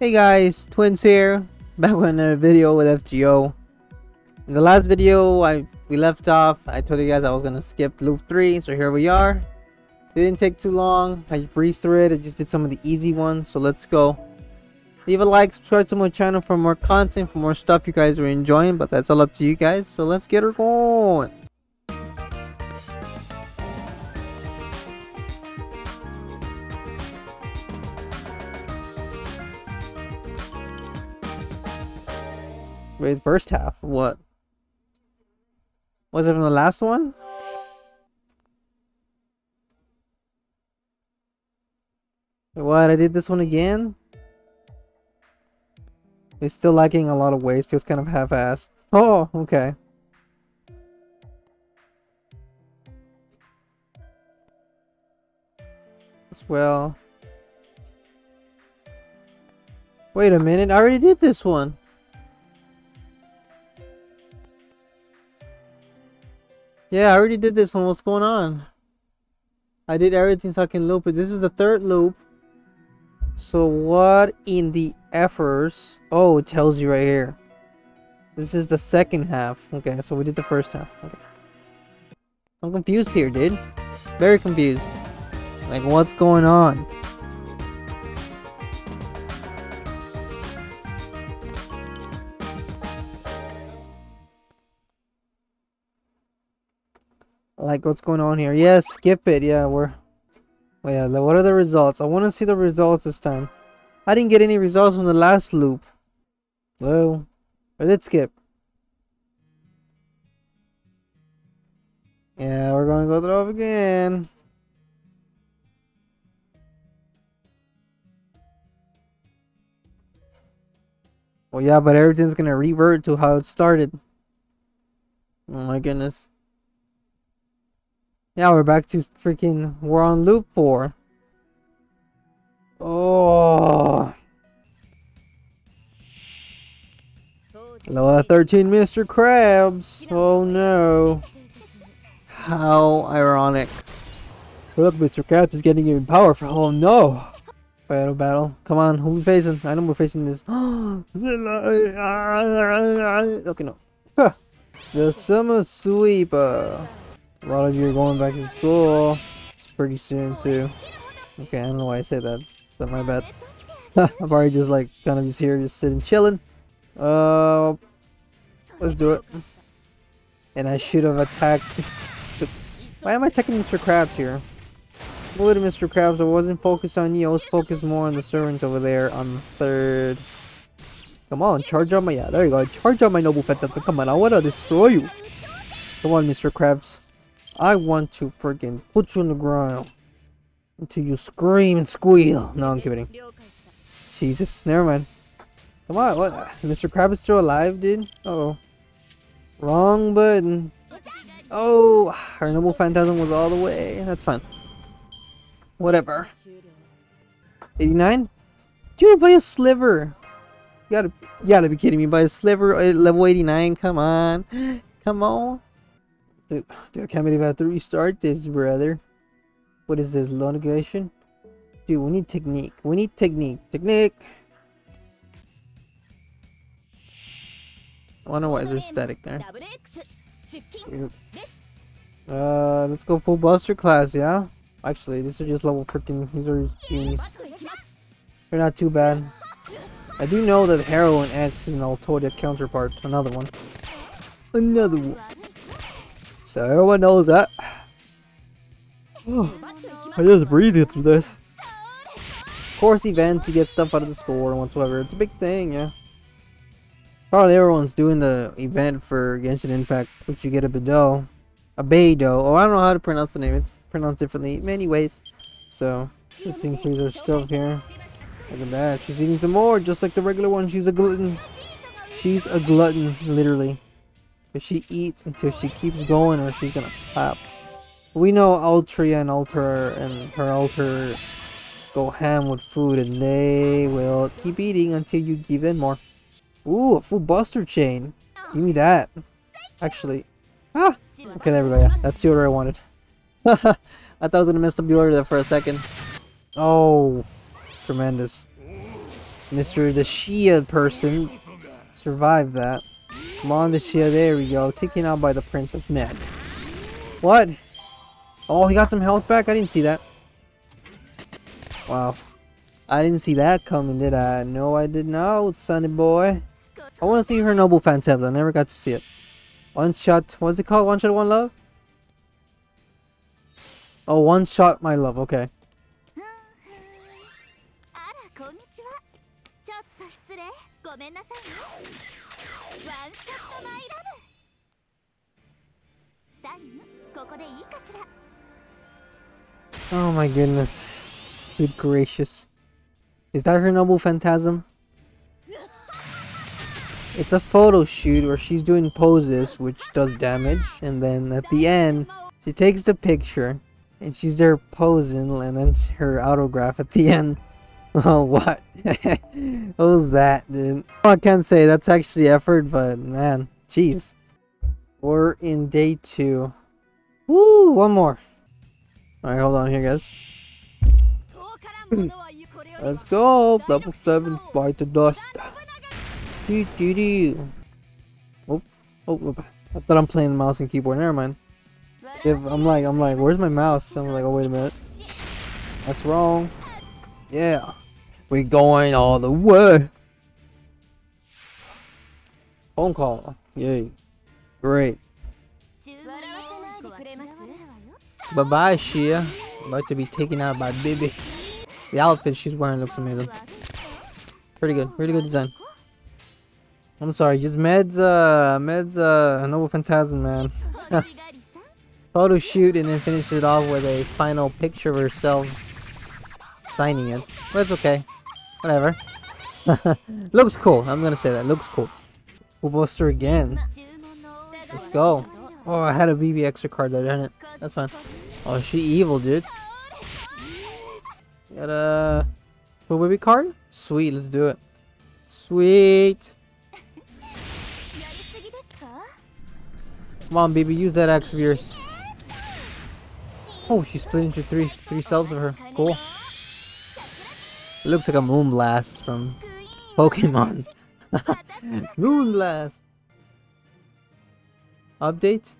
Hey guys, Twins here, back with another video with FGO. In the last video, I we left off, I told you guys I was gonna skip loop 3, so here we are. Didn't take too long, I just breezed through it, I just did some of the easy ones, so let's go. Leave a like, subscribe to my channel for more content, for more stuff you guys are enjoying, but that's all up to you guys, so let's get her going. Wait, first half, what? Was it from the last one? What, I did this one again? It's still lacking a lot of ways, feels kind of half-assed. Oh, okay. As well. Wait a minute, I already did this one. Yeah, I already did this one. What's going on? I did everything so I can loop it. This is the third loop. So what in the efforts? Oh, it tells you right here. This is the second half. Okay, so we did the first half. Okay. I'm confused here, dude. Very confused. Like, what's going on? Like what's going on here. Yeah, skip it. Yeah, we're... Oh, yeah, what are the results? I want to see the results this time. I didn't get any results from the last loop. Hello? I did skip. Yeah, we're going to go through again. Well, yeah, but everything's going to revert to how it started. Oh my goodness. Yeah, we're back to freaking, we're on loop 4. Oh. Lower 13 Mr. Krabs. Oh no. How ironic. Look, Mr. Krabs is getting even powerful. Oh no. Battle, battle. Come on, who we facing? I know we're facing this. okay, no. the Summer Sweeper. A lot of you are going back to school. It's pretty soon too. Okay, I don't know why I said that. That's my bad. I'm already just like kind of just here, just sitting chilling. Uh, let's do it. And I should have attacked. Why am I attacking Mr. Krabs here? At Mr. Krabs. I wasn't focused on you. I was focused more on the servants over there on the third. Come on, charge on my yeah. There you go. Charge on my noble pet. Come on, I want to destroy you. Come on, Mr. Krabs. I want to freaking put you on the ground until you scream and squeal. No, I'm kidding. Jesus, never mind. Come on, what? Mr. Krab is still alive, dude? Uh oh. Wrong button. Oh, our noble phantasm was all the way. That's fine. Whatever. 89? Do Dude, buy a sliver. You gotta, you gotta be kidding me. Buy a sliver at level 89. Come on. Come on. Dude, dude, I can't believe I have to restart this, brother. What is this, low negation? Dude, we need technique. We need technique. Technique! I wonder why is there static there. Uh, let's go full buster class, yeah? Actually, these are just level freaking, these are beanies. They're not too bad. I do know that Heroine X is an Altria counterpart. Another one. Another one. So everyone knows that. I just breathing through this. Of course, event to get stuff out of the store and whatsoever. It's a big thing, yeah. Probably everyone's doing the event for Genshin Impact, which you get a Beidou. A Beidou. Oh, I don't know how to pronounce the name. It's pronounced differently many ways. So, let's increase our stuff here. Look at that. She's eating some more, just like the regular one. She's a glutton. She's a glutton, literally. If she eats until she keeps going or she's gonna pop. We know Altria and Alter and her Alter go ham with food and they will keep eating until you give them more. Ooh, a full buster chain. Give me that. Actually. Ah! Okay, there we go. Yeah, that's the order I wanted. I thought I was gonna mess up the order there for a second. Oh, tremendous. Mr. the Shia person survived that. Come on, the Shia. There we go. Taken out by the Princess Med. What? Oh, he got some health back? I didn't see that. Wow. I didn't see that coming, did I? No, I did not, sonny boy. I want to see her Noble Phantasm. I never got to see it. One shot. What's it called? One shot, one love? Oh, one shot, my love. Okay. あらこんにちはちょっと失礼ごめんなさいねワンショットマイラブサインここでいいかしら Oh my goodness. Good gracious. Is that her Noble Phantasm? It's a photo shoot where she's doing poses which does damage and then at the end she takes the picture and she's there posing and then her autograph at the end. Oh what? what was that dude? Oh, I can't say that's actually effort but man, jeez. We're in day two. Woo! One more. Alright, hold on here guys. Let's go! Level 7 Fight the Dust. Doo doo. Oh, oh, oh, I thought I'm playing mouse and keyboard. Never mind. If I'm like, I'm like, where's my mouse? I'm like, oh wait a minute. That's wrong. Yeah, we're going all the way. Phone call. Yay. Great. Bye bye, Shia. About to be taken out by BB. The outfit she's wearing looks amazing. Pretty good. Pretty good design. I'm sorry, just meds, uh, meds, uh, Noble Phantasm, man. Photo shoot and then finish it off with a final picture of herself signing it. But it's okay. Whatever. looks cool. I'm gonna say that. Looks cool. We'll Buster again. Let's go. Oh, I had a BB extra card there, didn't it? That's fine. Oh, she evil, dude. Got a... Full baby card? Sweet, let's do it. Sweet. Come on, baby, use that axe of yours. Oh, she split into three three selves of her. Cool. It looks like a Moonblast from Pokemon. Moonblast! Update?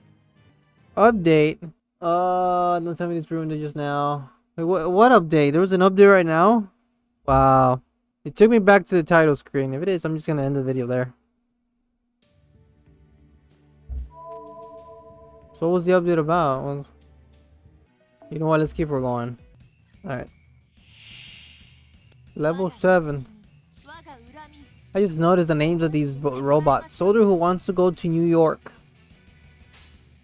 Update? Uh, don't tell me this ruined it just now. Wait, what, what update? There was an update right now? Wow. It took me back to the title screen. If it is, I'm just gonna end the video there. So what was the update about? You know what, let's keep her going. Alright. Level 7. I just noticed the names of these robots. Soldier who wants to go to New York.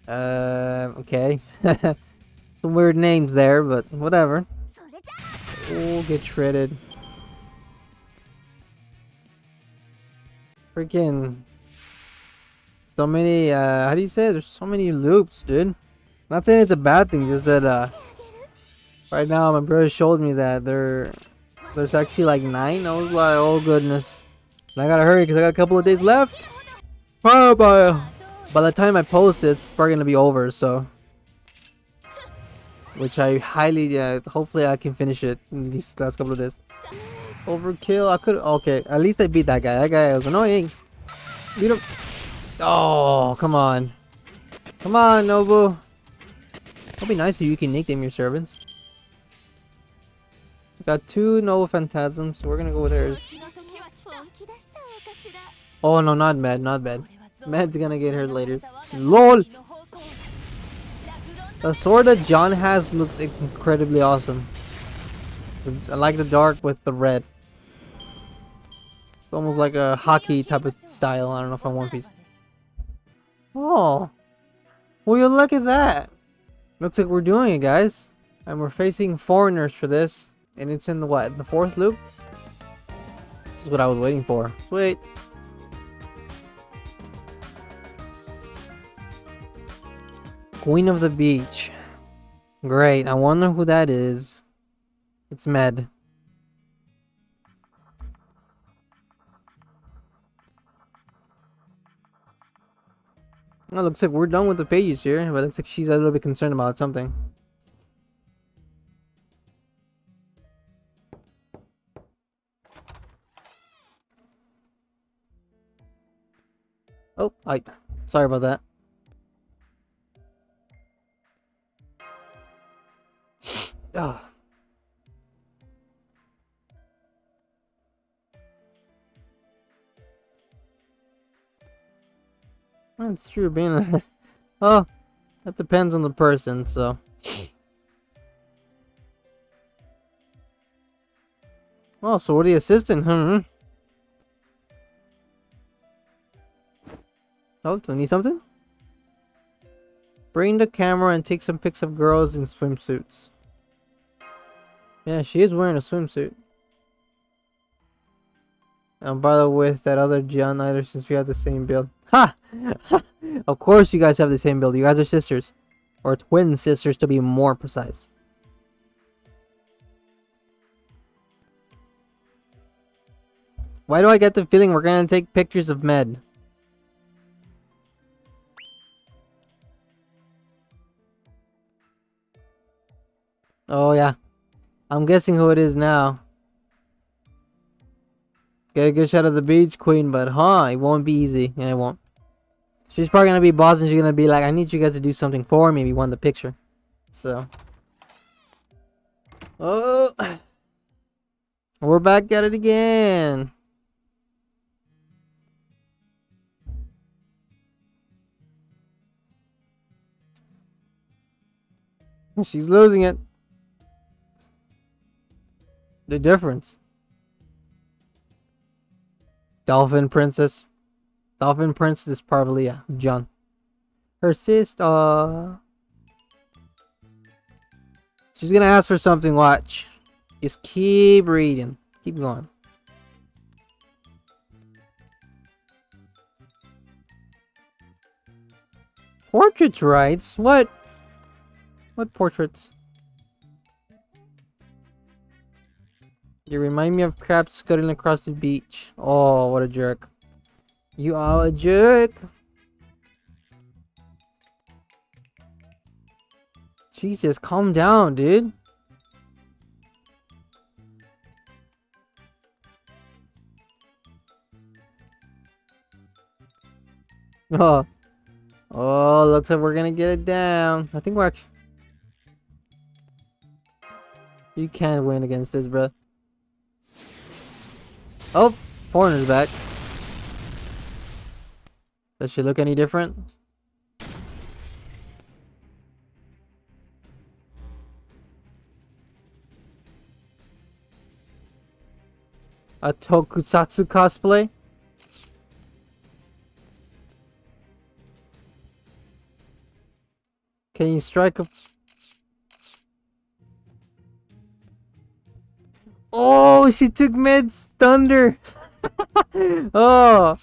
Uh, okay. Some weird names there, but whatever. We'll get shredded. Freaking... So many, uh, how do you say it? There's so many loops, dude. Not saying it's a bad thing, just that, uh... Right now, my brother showed me that they're there's actually like nine. I was like, oh goodness. And I gotta hurry because I got a couple of days left. Oh, by, by the time I post this, it's probably gonna be over, so. Which I highly, yeah, hopefully I can finish it in these last couple of days. Overkill, I could, okay, at least I beat that guy. That guy was annoying. Beat him. Oh, come on. Come on, Nobu. It'll be nice if you can nickname your servants. Got two Noble Phantasms. We're gonna go with hers. Oh no, not Med, not Med. Med's gonna get hurt later. LOL! The sword that Jeanne has looks incredibly awesome. I like the dark with the red. It's almost like a hockey type of style. I don't know if I'm One Piece. Oh. Well, you look at that. Looks like we're doing it, guys. And we're facing foreigners for this. And it's in the what? The fourth loop? This is what I was waiting for. Sweet. Queen of the Beach. Great. I wonder who that is. It's Med. Well, looks like we're done with the pages here, but it looks like she's a little bit concerned about something. Oh, I. Sorry about that. Ah. That's true, being a... Oh, that depends on the person, so... Oh, so what are you assisting? Hmm. Oh, do you need something? Bring the camera and take some pics of girls in swimsuits. Yeah, she is wearing a swimsuit. And by the way, with that other Jeanne either since we have the same build. Ha! of course you guys have the same build. You guys are sisters. Or twin sisters to be more precise. Why do I get the feeling we're gonna take pictures of Med? Oh yeah. I'm guessing who it is now. Get a good shot of the beach queen, but huh, it won't be easy. Yeah, it won't. She's probably gonna be boss and she's gonna be like, I need you guys to do something for me. We want the picture. So. Oh. We're back at it again. She's losing it. The difference. Dolphin Princess. Dolphin Princess probably, yeah, Jeanne. Her sister. Uh, she's gonna ask for something, watch. Just keep reading. Keep going. Portraits rights? What? What portraits? You remind me of crabs scuttling across the beach. Oh, what a jerk. You are a jerk. Jesus, calm down, dude. Oh. Oh, looks like we're gonna get it down. I think we're actually... You can't win against this, bro. Oh, foreigner's back. Does she look any different? A tokusatsu cosplay? Can you strike a... Oh, she took Med's thunder! oh!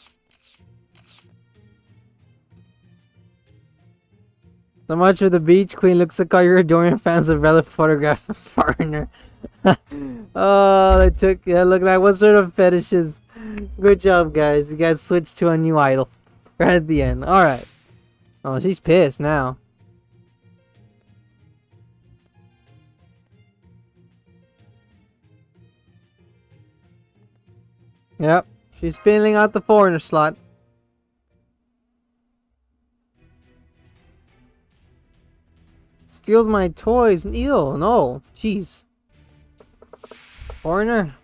So much for the beach queen. Looks like all your adoring fans have rather photograph a foreigner. oh, they took. Yeah, look that. What sort of fetishes? Good job, guys. You guys switched to a new idol. Right at the end. Alright. Oh, she's pissed now. Yep. She's filling out the foreigner slot. Steals my toys. Ew, no. Jeez. Foreigner.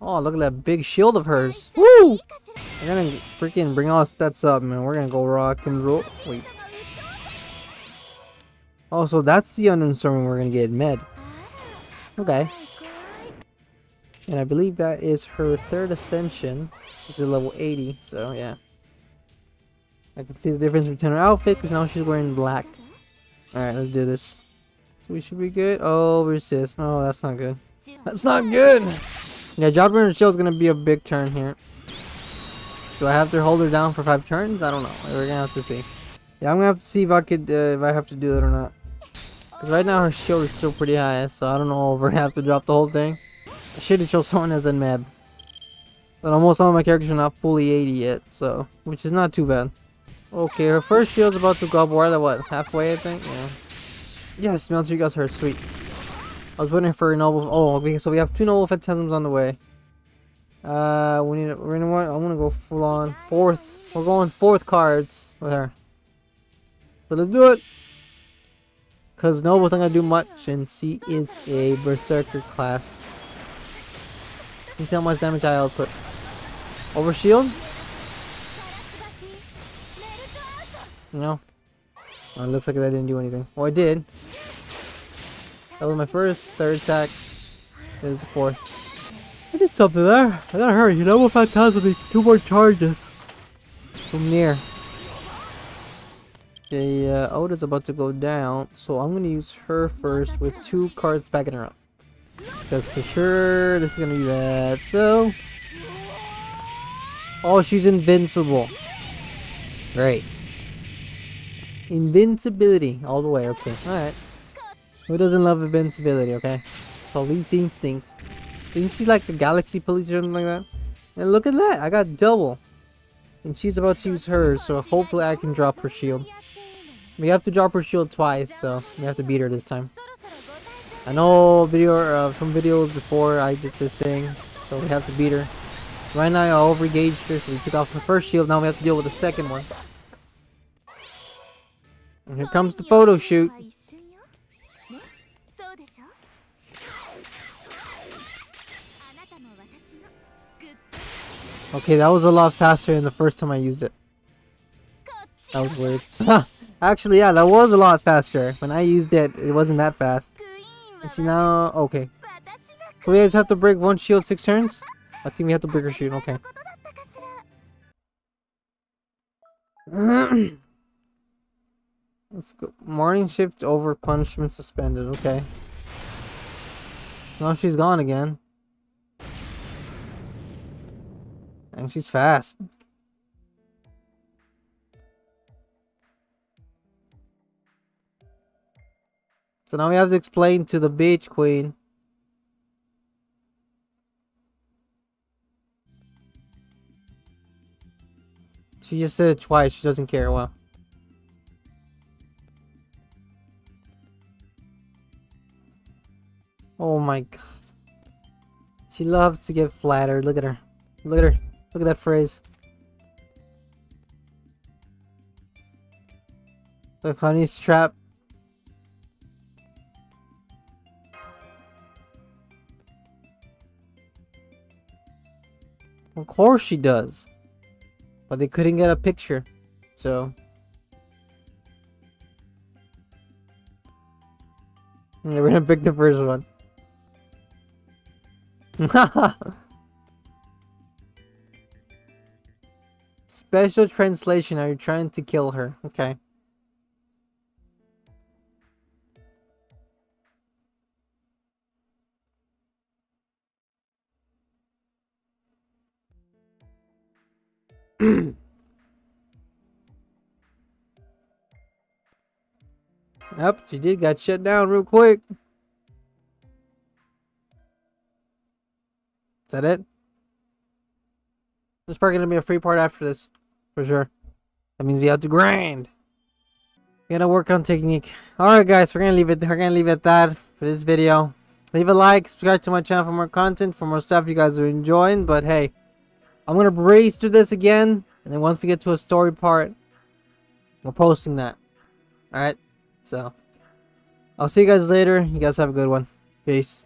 Oh, look at that big shield of hers. Woo! We're gonna freaking bring all stats up, man. We're gonna go rock and roll. Wait. Oh, so that's the unknown storm we're gonna get med. Okay. And I believe that is her third ascension. She's at level 80, so yeah. I can see the difference between her outfit because now she's wearing black. Alright, let's do this. So we should be good. Oh, resist. No, that's not good. That's not good! Yeah, Jawbreaker Shield is going to be a big turn here. Do I have to hold her down for five turns? I don't know. We're going to have to see. Yeah, I'm going to have to see if I could, uh, if I have to do that or not. Because right now her shield is still pretty high, so I don't know if we're going to have to drop the whole thing. I should have chose someone as a Meb. But almost all of my characters are not fully 80 yet, so... Which is not too bad. Okay, her first shield's about to go up where what? Halfway, I think? Yeah. Yes, Melcher got her. Sweet. I was waiting for a noble... Oh, okay, so we have two noble phantasms on the way. Uh, we need. We're gonna. I'm gonna go full on fourth. We're going fourth cards with her. So let's do it. Cause Noble's not gonna do much, and she is a berserker class. Can tell how much damage I output? Over shield? No. Oh, it looks like I didn't do anything. Well, I did. That was my first, third attack. This is the fourth. I did something there. I gotta hurry. You know what me two more charges. From near. The uh, Oda's about to go down, so I'm gonna use her first with two cards backing her up. Because for sure, this is gonna be bad. So, oh, she's invincible. Great. Invincibility all the way. Okay, all right. Who doesn't love invincibility? Okay. Police instincts. Isn't she like the galaxy police or something like that? And look at that, I got double. And she's about to use hers, so hopefully I can drop her shield. We have to drop her shield twice, so we have to beat her this time. I know video uh, some videos before I did this thing, so we have to beat her. Right now I overgauged her, so we took off the first shield, now we have to deal with the second one. And here comes the photo shoot. Okay, that was a lot faster than the first time I used it. That was weird. Actually, yeah, that was a lot faster. When I used it, it wasn't that fast. Now, okay. So we just have to break one shield six turns? I think we have to break her shield, okay. Let's go. Morning shift over, punishment suspended, okay. Now she's gone again. And she's fast. So now we have to explain to the beach queen. She just said it twice. She doesn't care. Well. Oh my god. She loves to get flattered. Look at her. Look at her. Look at that phrase. The honey's trap. Of course she does. But they couldn't get a picture. So. Yeah, we're gonna pick the first one. Special translation, are you trying to kill her? Okay. yep, she did got shut down real quick. Is that it? There's probably gonna be a free part after this. For sure. That means we have to grind. We gotta work on technique. Alright guys, we're gonna leave it we're gonna leave it at that for this video. Leave a like, subscribe to my channel for more content, for more stuff you guys are enjoying. But hey, I'm gonna breeze through this again. And then once we get to a story part, we're posting that. Alright? So I'll see you guys later. You guys have a good one. Peace.